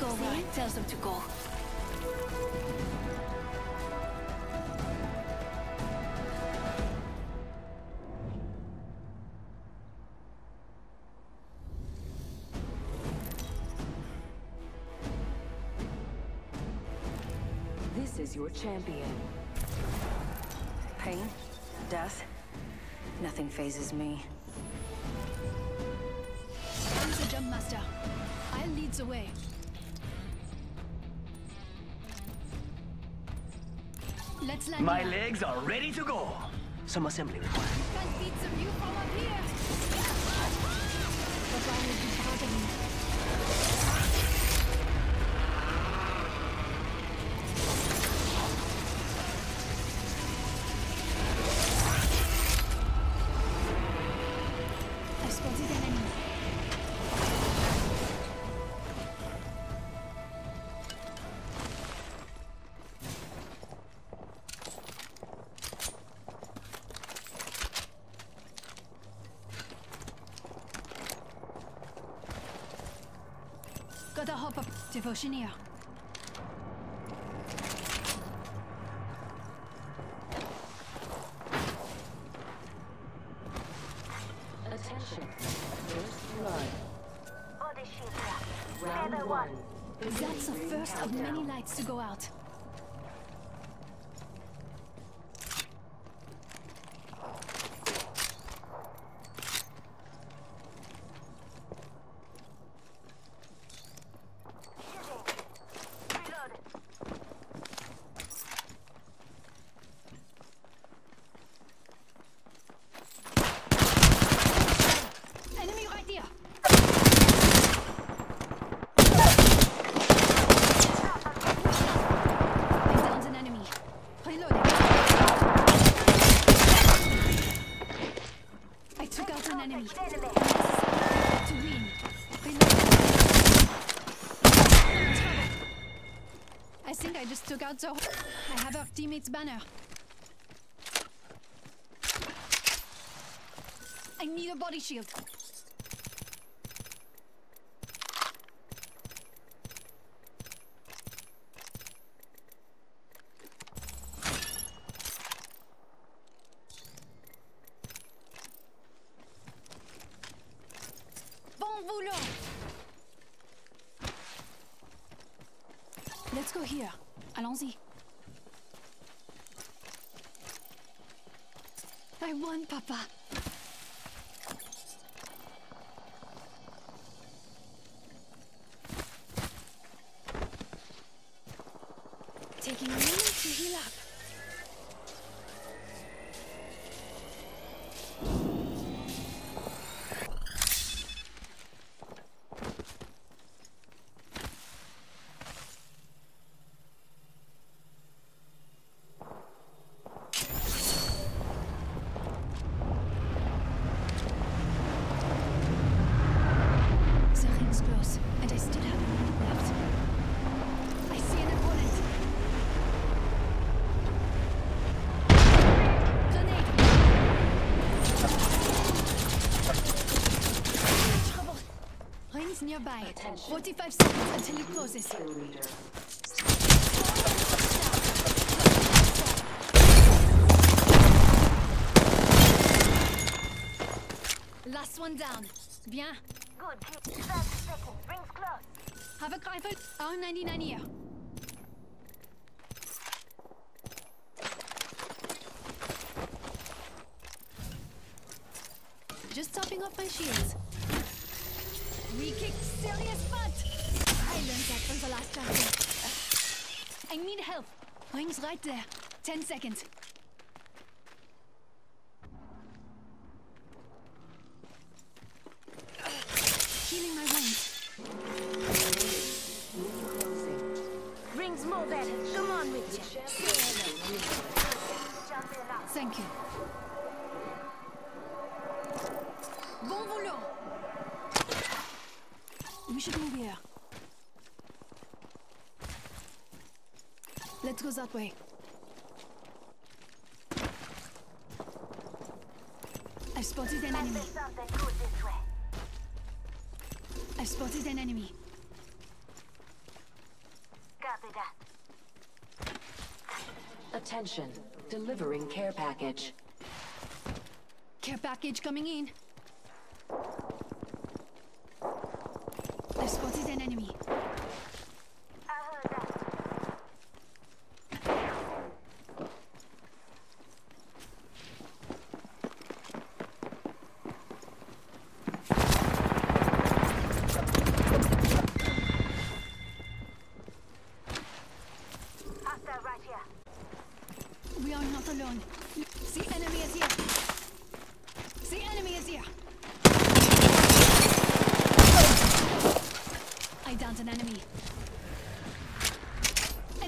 go. They'll go where it tells them to go. This is your champion. Pain, death, nothing fazes me. I'm the jump master. I'll lead the way. Let's land My legs are ready to go. Some assembly required. Gotta hop up. Devotion here. Attention. First blood. Round one. That's the first of many lights to go out. Shooting. Reload. Enemy right there. I downed an enemy. Reloading. I took out an enemy. Enemy. To win. I think I just took out the. I have our teammate's banner. I need a body shield. Bon boulot! Let's go here. Allons-y. I won, Papa. Taking a to heal up. The ring's close, and I still have a minute left. I see an opponent. Grenade! Trouble! Ring's nearby. Attention. 45 seconds until it closes. Last one down. Bien. Good. Keep 30 seconds. Rings close. Have a rifle. R99 here. Just topping off my shields. We kicked serious butt. I learned that from the last chapter. I need help. Rings right there. Ten seconds. Healing my wounds. Rings moving. Come on with you. Thank you. Bon boulot. We should move here. Let's go that way. I've spotted an enemy. be something good this way. I spotted an enemy. Copy that. Attention. Delivering care package. Care package coming in. I've spotted enemy.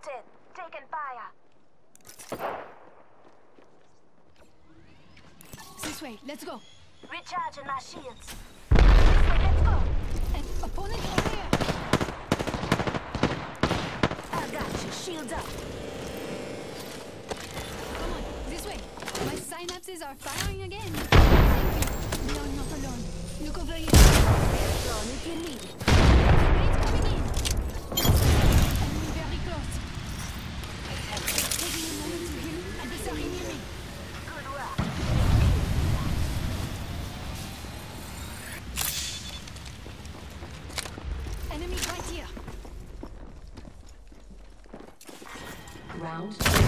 Spotted. Taking fire. This way. Let's go. Recharging my shields. This way, let's go. An opponent over here. I got you. Shields up. Come on, this way. My synapses are firing again. Thank you. We are not alone. Look over here. Drone if you need it. Round.